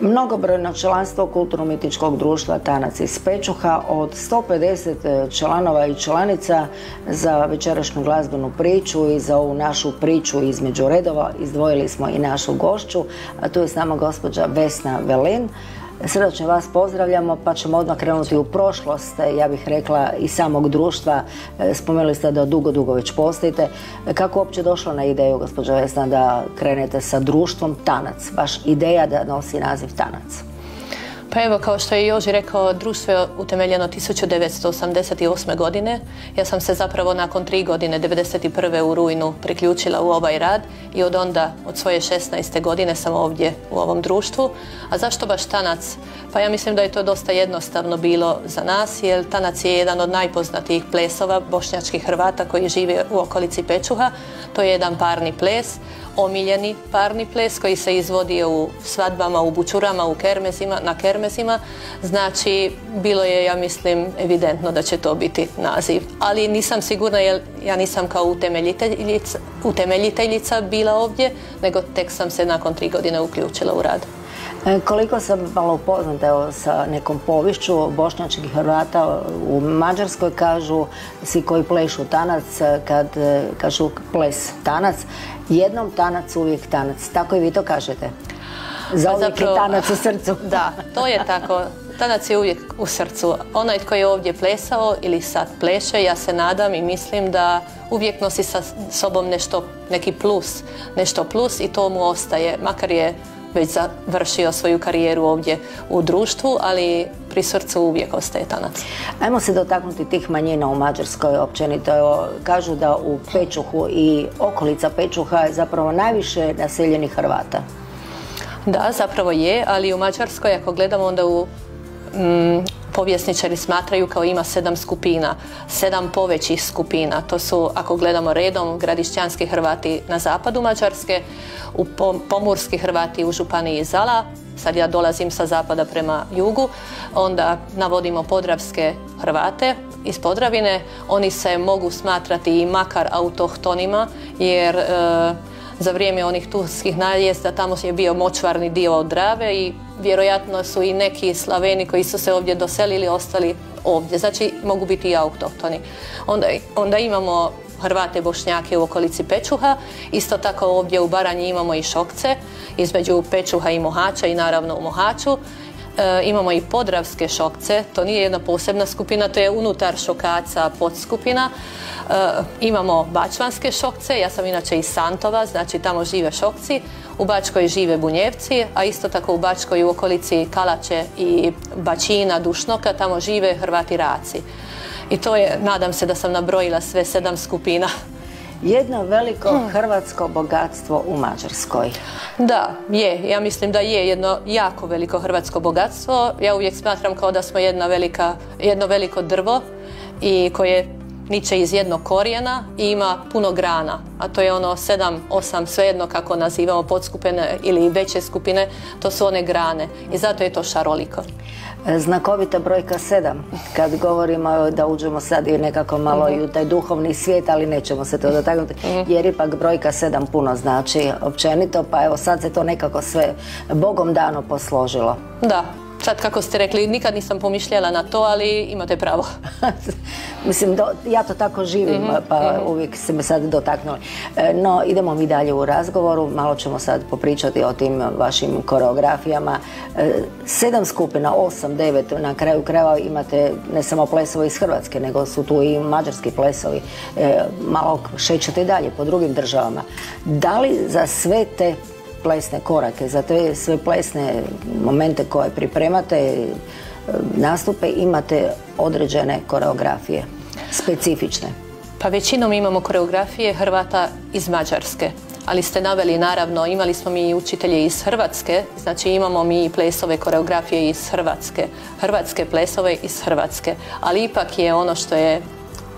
Mnogobrojno članstvo kulturno-umjetničkog društva Tanac iz Pečuha od 150 članova i članica za večerašnju glazbenu priču i za ovu našu priču između redova izdvojili smo i našu gošću, a tu je s nama gospođa Vesna Velin. Srdačno vas pozdravljamo pa ćemo odmah krenuti u prošlost, ja bih rekla i samog društva. Spomenuli ste da dugo, dugo već postojite. Kako uopće došlo na ideju, gospođa Vesna, da krenete sa društvom Tanac? Baš ideja da nosi naziv Tanac. Pa evo, kao što je Joži rekao, društvo je utemeljeno 1988. godine. Ja sam se zapravo nakon tri godine, 1991. u rujnu, priključila u ovaj rad i od onda, od svoje 16. godine sam ovdje u ovom društvu. A zašto baš Tanac? Pa ja mislim da je to dosta jednostavno bilo za nas, jer Tanac je jedan od najpoznatijih plesova bošnjačkih Hrvata koji žive u okolici Pečuha. To je jedan parni ples omiljeni parni ples koji se izvodio u svadbama, u bučurama, u kermezima, na kermezima. Znači, bilo je, ja mislim, evidentno da će to biti naziv. Ali nisam sigurna jer ja nisam kao utemeljiteljica, utemeljiteljica bila ovdje, nego tek sam se nakon tri godine uključila u rad. E, koliko sam malo upoznata sa nekom povišću bošnjačkih Hrvata u Mađarskoj kažu svi koji plešu tanac, kad e, kažu ples tanac, jednom tanac, uvijek tanac. Tako i vi to kažete? Za uvijek je tanac u srcu. Da, to je tako. Tanac je uvijek u srcu. Onaj tko je ovdje plesao ili sad pleše, ja se nadam i mislim da uvijek nosi sa sobom nešto, neki plus, nešto plus i to mu ostaje, makar je već završio svoju karijeru ovdje u društvu, ali pri srcu uvijek ostaje tanac. Ajmo se dotaknuti tih manjina u Mađarskoj općenito. kažu da u Pečuhu i okolica Pečuha je zapravo najviše naseljenih Hrvata. Da, zapravo je, ali u Mađarskoj ako gledamo onda u mm, povjesničari smatraju kao ima sedam skupina, sedam povećih skupina. To su, ako gledamo redom, gradišćanski Hrvati na zapadu Mađarske, u pomorski Hrvati u županiji Zala, sad ja dolazim sa zapada prema jugu, onda navodimo podravske Hrvate iz Podravine, oni se mogu smatrati i makar autohtonima jer e, za vrijeme onih turskih najezda tamo je bio močvarni dio od Drave i vjerojatno su i neki Slaveni koji su se ovdje doselili ostali ovdje. Znači mogu biti i autohtoni. Onda, onda imamo Hrvate Bošnjake u okolici Pečuha. Isto tako ovdje u Baranji imamo i Šokce između Pečuha i Mohača i naravno u Mohaču. E, imamo i podravske šokce, to nije jedna posebna skupina, to je unutar šokaca podskupina. E, imamo bačvanske šokce, ja sam inače iz Santova, znači tamo žive šokci. U Bačkoj žive bunjevci, a isto tako u Bačkoj u okolici Kalače i Bačina, Dušnoka, tamo žive Hrvati Raci. I to je, nadam se da sam nabrojila sve sedam skupina jedno veliko hrvatsko bogatstvo u Mađarskoj. Da, je. Ja mislim da je jedno jako veliko hrvatsko bogatstvo. Ja uvijek smatram kao da smo jedna velika, jedno veliko drvo i koje niče iz jednog korijena i ima puno grana, a to je ono sedam, osam, svejedno kako nazivamo podskupine ili veće skupine, to su one grane i zato je to šaroliko. Znakovita brojka sedam, kad govorimo da uđemo sad i nekako malo i u taj duhovni svijet, ali nećemo se to dotaknuti, mhm. jer ipak brojka sedam puno znači općenito, pa evo sad se to nekako sve Bogom dano posložilo. Da, sad kako ste rekli, nikad nisam pomišljala na to, ali imate pravo. Mislim, ja to tako živim, mhm, pa mhm. uvijek se me sad dotaknuli. E, no, idemo mi dalje u razgovoru, malo ćemo sad popričati o tim vašim koreografijama. E, sedam skupina, osam, devet, na kraju krajeva imate ne samo plesovi iz Hrvatske, nego su tu i mađarski plesovi. E, malo šećete i dalje po drugim državama. Da li za sve te plesne korake, za te sve plesne momente koje pripremate, nastupe, imate određene koreografije, specifične. Pa većinom imamo koreografije Hrvata iz Mađarske, ali ste naveli naravno, imali smo mi učitelje iz Hrvatske, znači imamo mi plesove koreografije iz Hrvatske, hrvatske plesove iz Hrvatske, ali ipak je ono što je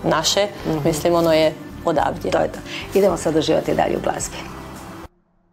naše, mhm. mislim ono je odavdje. To je to. Idemo sad uživati dalje u glazbi.